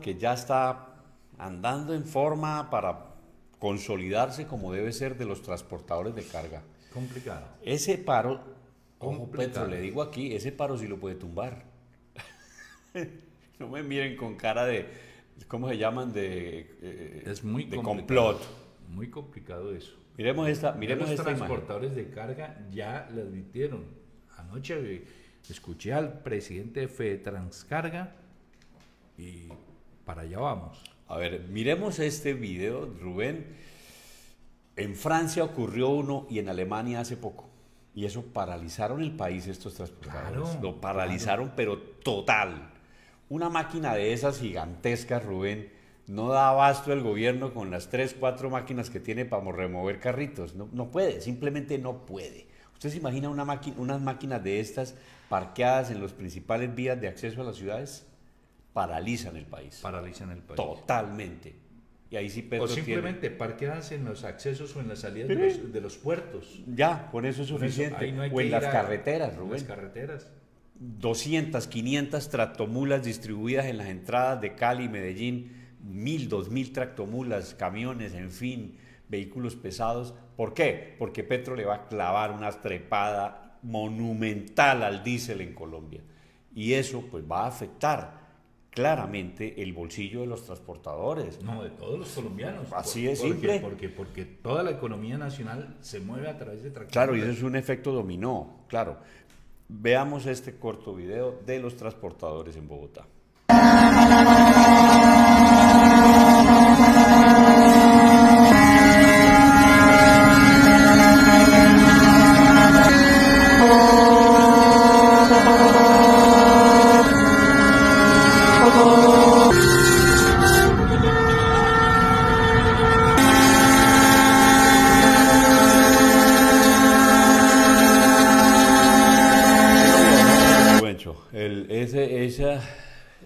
que ya está andando en forma para consolidarse como debe ser de los transportadores de carga. Complicado. Ese paro, ojo. Petro, le digo aquí, ese paro sí lo puede tumbar. no me miren con cara de, ¿cómo se llaman? De, eh, Es muy de complot. Muy complicado eso. Miremos esta, miremos los esta imagen. transportadores de carga ya le advirtieron. Anoche escuché al presidente de Fede Transcarga y para allá vamos. A ver, miremos este video, Rubén. En Francia ocurrió uno y en Alemania hace poco. Y eso paralizaron el país estos transportadores. Claro, Lo paralizaron, pero total. Una máquina de esas gigantescas, Rubén, no da abasto el gobierno con las tres, cuatro máquinas que tiene para remover carritos. No, no puede, simplemente no puede. ¿Usted se imagina una máquina, unas máquinas de estas parqueadas en los principales vías de acceso a las ciudades? Paralizan el país. Paralizan el país. Totalmente. Y ahí sí Petro O simplemente parqueadas en los accesos o en las salidas de, los, de los puertos. tiene- Ya, con eso es eso, suficiente. ahí no o en las carreteras, en Rubén. Las carreteras. 200, 500 tractomulas distribuidas en las entradas de Cali, Medellín, 1000, 2000 tractomulas, camiones, en fin, vehículos pesados. ¿Por qué? Porque Petro le va a clavar una trepada monumental al diésel en Colombia. Y eso pues va a afectar claramente el bolsillo de los transportadores. No, de todos los colombianos. Así es porque, simple. Porque, porque toda la economía nacional se mueve a través de tractores. Claro, y eso es un efecto dominó, claro. Veamos este corto video de los transportadores en Bogotá. Ese, esa,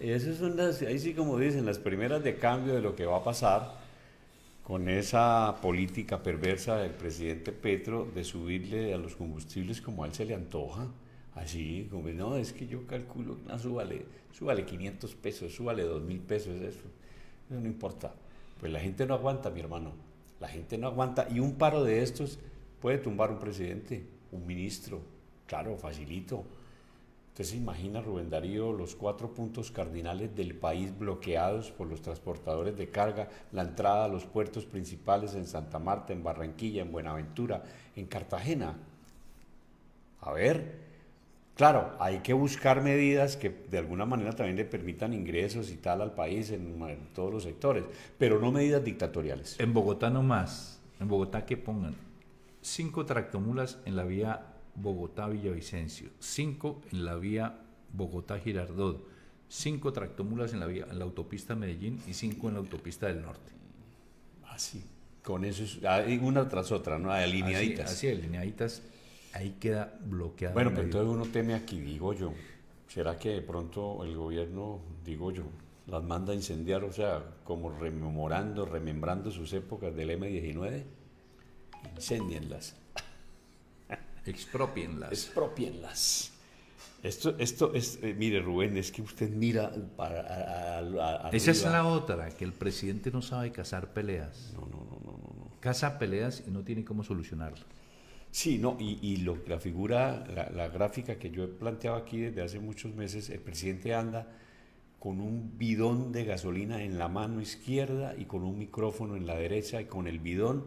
esas son las, ahí sí como dicen, las primeras de cambio de lo que va a pasar con esa política perversa del presidente Petro de subirle a los combustibles como a él se le antoja. Así, como, no, es que yo calculo, no, súbale, súbale 500 pesos, súbale 2 mil pesos, eso, eso no importa. Pues la gente no aguanta, mi hermano, la gente no aguanta. Y un paro de estos puede tumbar un presidente, un ministro, claro, facilito. Usted se imagina, Rubén Darío, los cuatro puntos cardinales del país bloqueados por los transportadores de carga, la entrada a los puertos principales en Santa Marta, en Barranquilla, en Buenaventura, en Cartagena. A ver, claro, hay que buscar medidas que de alguna manera también le permitan ingresos y tal al país en, en todos los sectores, pero no medidas dictatoriales. En Bogotá no más. En Bogotá que pongan cinco tractomulas en la vía Bogotá-Villavicencio, cinco en la vía Bogotá-Girardot, cinco tractomulas en la, vía, en la autopista Medellín y cinco en la autopista del norte. Así, con eso, es, hay una tras otra, ¿no? Alineaditas. Así, así, alineaditas. Ahí queda bloqueada. Bueno, en pero entonces uno teme aquí, digo yo. ¿Será que de pronto el gobierno, digo yo, las manda a incendiar, o sea, como rememorando, remembrando sus épocas del M19? Incendienlas, Expropienlas. expropienlas. Esto, esto es, eh, mire Rubén, es que usted mira para a- a- a- Esa es la otra, que el presidente no sabe cazar peleas. No, no, no, no, no, no. Caza peleas y no tiene cómo solucionarlo. Sí, no, y, y lo, la figura, la, la gráfica que yo he planteado aquí desde hace muchos meses, el presidente anda con un bidón de gasolina en la mano izquierda y con un micrófono en la derecha y con el bidón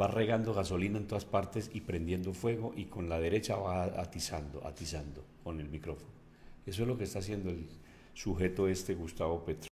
va regando gasolina en todas partes y prendiendo fuego y con la derecha va atizando, atizando con el micrófono. Eso es lo que está haciendo el sujeto este Gustavo Petro.